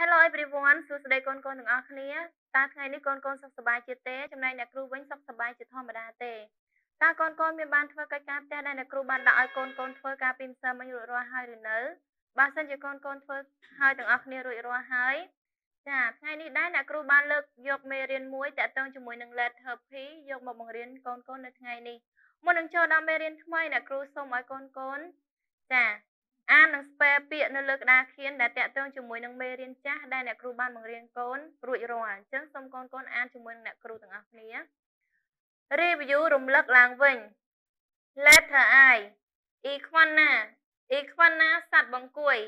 Hello everyone សួស្តីកូនកូនទាំងអស់គ្នាតើថ្ងៃនេះកូនកូនសុខសប្បាយជាទេចំណែកអ្នកគ្រូវិញសុខសប្បាយជាធម្មតាទេតើកូនកូនមានបានធ្វើកិច្ចការផ្ទះដែលអ្នកគ្រូបានដាក់ឲ្យកូនកូនធ្វើការពីម្សិលមិញរួចរាល់ហើយឬនៅបើសិនជាកូនកូនធ្វើហើយទាំងអស់គ្នារួចរាល់ហើយចាថ្ងៃនេះដែរអ្នកគ្រូបានលើកយកមេរៀនមួយតាក់ទងជាមួយនឹង letter P យកមកបង្រៀនកូនកូននៅថ្ងៃនេះមុននឹងចូលដល់មេរៀនថ្មីអ្នកគ្រូសូមឲ្យកូនកូនចា អាននិងស្ពែពាក្យនៅលើក្តារខៀនដែលតាក់ទងជាមួយនឹងមេរៀនចាស់ដែលអ្នកគ្រូបានបង្រៀនកូនរួចរាល់អញ្ចឹងសូមកូនកូនអានជាមួយនឹងអ្នកគ្រូទាំងអស់គ្នា review រំលឹកឡើងវិញ letter I iguana iguana សត្វបង្គួយ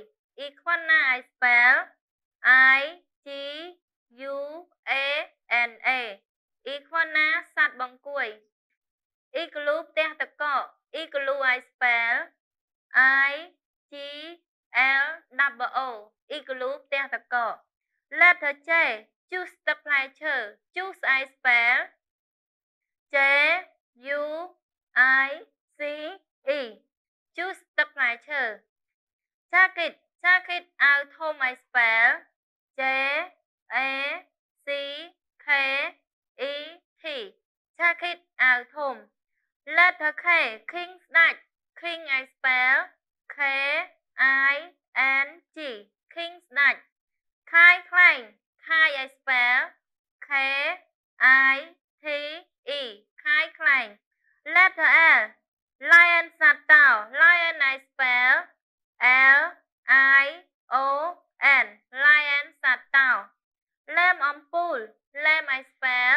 iguana I spell I G U A N A iguana សត្វបង្គួយ igloo ផ្ទះទឹកកក igloo I spell I G L W O igloo ផ្ទះទឹកកក letter J choose ទឹកផ្លែឈើ choose I spell J U I C E choose ទឹកផ្លែឈើ jacket jacket អាវធំ I spell J A C K E T jacket អាវធំ letter K king ស្ដេច king I spell K I N G king ស្ដេចខាយខ្លែងខាយ I spell K I T E ខាយខ្លែង letter L lion សត្វតោ lion I spell L I O N lion សត្វតោ lamp អំពូល lamp I spell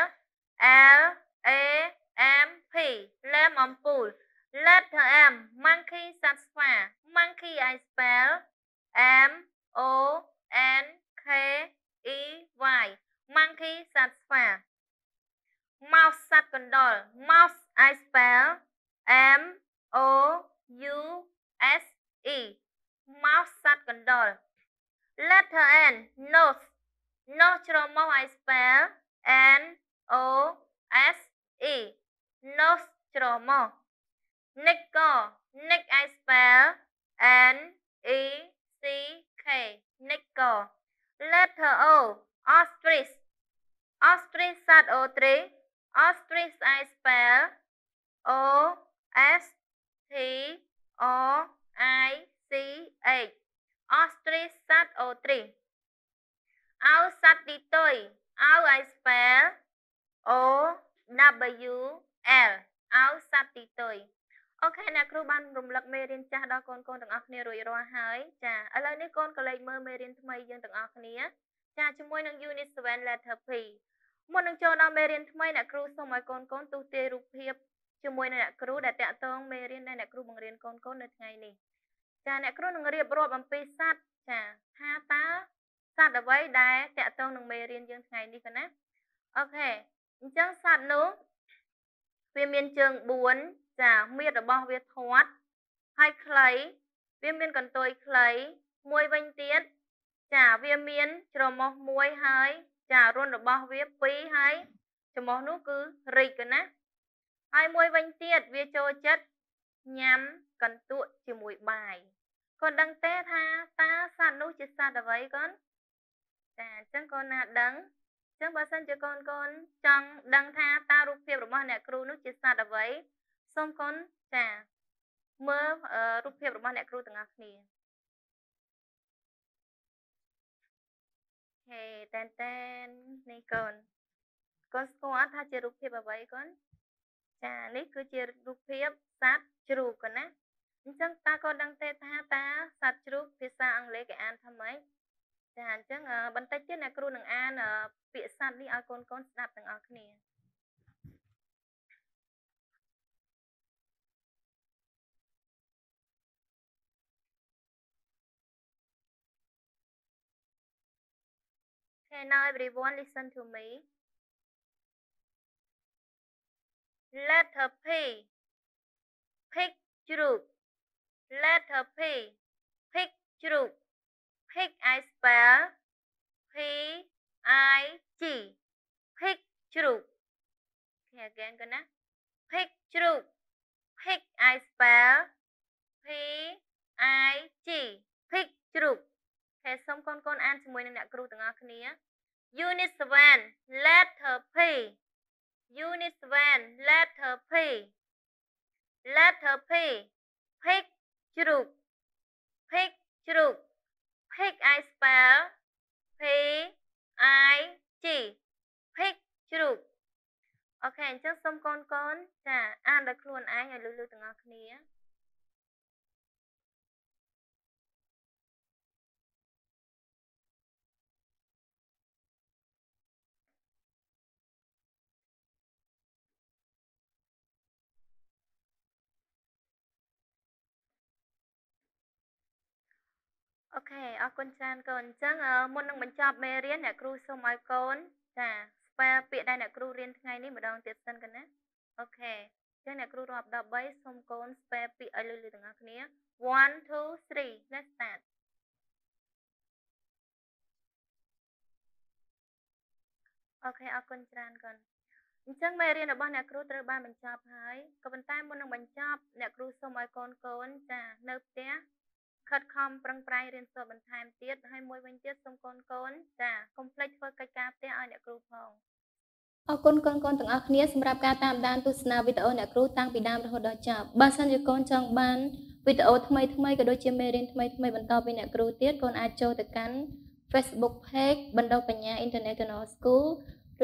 L A M P lamp អំពូល letter M monkey សត្វស្វា monkey I spell M O N K E Y monkey សត្វស្វា mouse សត្វកណ្ដុរ mouse I spell M O U S E mouse សត្វកណ្ដុរ letter N nose nose ច្រមុះ I spell N O S E nose ច្រមុះ nickel nick I spell N E C K nickel letter O ostrich ostrich សត្វអូទ្រី ostrich I spell O S T O I C H ostrich សត្វអូទ្រីអោសត្វទីទុយអោ I spell O W L អោសត្វទីទុយ អូខេអ្នកគ្រូបានរំលឹកមេរៀនចាស់ដល់កូនកូនទាំងអស់គ្នារួចរាល់ហើយចាឥឡូវនេះកូនក៏លេខមើលមេរៀនថ្មីយើងទាំងអស់គ្នាចាជាមួយនឹង Unit 7 Letter P មុននឹងចូលដល់មេរៀនថ្មីអ្នកគ្រូសូមឲ្យកូនកូនទស្សន៍ទាយរូបភាពជាមួយនឹងអ្នកគ្រូដែលតាក់ទងមេរៀនដែលអ្នកគ្រូបង្រៀនកូនកូននៅថ្ងៃនេះចាអ្នកគ្រូនឹងរៀបរាប់អំពីសត្វចាថាតើសត្វអ្វីដែលតាក់ទងនឹងមេរៀនយើងថ្ងៃនេះក៏ណាអូខេអញ្ចឹងសត្វនោះវាមានជើង4 ចាមៀតរបស់វាធាត់ហើយខ្លីវាមានកន្ទុយខ្លីមួយវិញទៀតចាវាមានច្រមុះមួយហើយចារុនរបស់វា2ហើយច្រមុះនោះគឺរីកណាហើយមួយវិញទៀតវាចូលចិត្តញ៉ាំកន្ទក់ជាមួយបាយកូនដឹងទេថាតើសត្វនោះជាសត្វអ្វីកូនចាអញ្ចឹងកូនណាដឹងអញ្ចឹងបើសិនជាកូនកូនចង់ដឹងថាតើរូបភាពរបស់អ្នកគ្រូនោះជាសត្វអ្វី សូមកូនចាមើលរូបភាពរបស់អ្នកគ្រូទាំងអស់គ្នាហេតែនតែននេះកូនកូនស្គាល់ថាជារូបភាពអ្វីកូនចានេះគឺជារូបភាពសត្វជ្រូកកូនណាអញ្ចឹងតើកូនដឹងទេថាតើសត្វជ្រូកភាសាអង់គ្លេសគេអានថាម៉េចចាអញ្ចឹងបន្តិចទៀតអ្នកគ្រូនឹងអានពាក្យសត្វនេះឲ្យកូនកូនស្ដាប់ទាំងអស់គ្នា Okay, now everyone listen to me. Letter P. Picture. Letter P. Picture. Pick I spell P I G. Pick Picture. Okay, again, gonna. Picture. Pick I spell P I G. Picture. ខេសូមកូនកូនអានជាមួយនឹងអ្នកគ្រូទាំងអស់គ្នា Unit 7 letter P Unit 7 letter P letter P pick ជ្រូក pick ជ្រូក pick I spell P I G pick ជ្រូកអូខេអញ្ចឹងសូមកូនកូនចាអានដោយខ្លួនឯងឲ្យលឺលឺទាំងអស់គ្នា OK អរគុណច្រើនកូនអញ្ចឹងមុននឹងបញ្ចប់មេរៀនអ្នកគ្រូសូមឲ្យកូនចា spell ពាក្យដែលអ្នកគ្រូរៀនថ្ងៃនេះម្ដងទៀតសិនណា OK អញ្ចឹងអ្នកគ្រូរាប់1 3សូមកូន spell ពាក្យឲ្យលឺលឺទាំងអស់គ្នា1 2 3 let's start អូខេអរគុណច្រើនកូនអញ្ចឹងមេរៀនរបស់អ្នកគ្រូត្រូវបានបញ្ចប់ហើយក៏ប៉ុន្តែមុននឹងបញ្ចប់អ្នកគ្រូសូមឲ្យកូនកូនចានៅផ្ទះ ខិតខំប្រឹងប្រែងរៀនសូត្របន្ថែមទៀតហើយមួយវិញទៀតសូមកូនកូនចាកុំភ្លេចធ្វើកិច្ចការផ្ទះឲ្យអ្នកគ្រូផងអរគុណកូនកូនទាំងអស់គ្នាសម្រាប់ការតាមដានទស្សនាវីដេអូអ្នកគ្រូតាំងពីដើមរហូតដល់ចប់បើសិនជាកូនចង់បានវីដេអូថ្មីថ្មីក៏ដូចជាមេរៀនថ្មីថ្មីបន្តពីអ្នកគ្រូទៀតកូនអាចចូលទៅកាន់ Facebook page បណ្ដុះបញ្ញា International School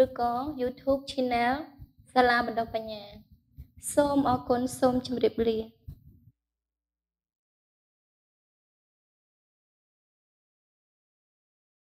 ឬក៏ YouTube Channel សាលាបណ្ដុះបញ្ញា សូមអរគុណសូមជម្រាបលា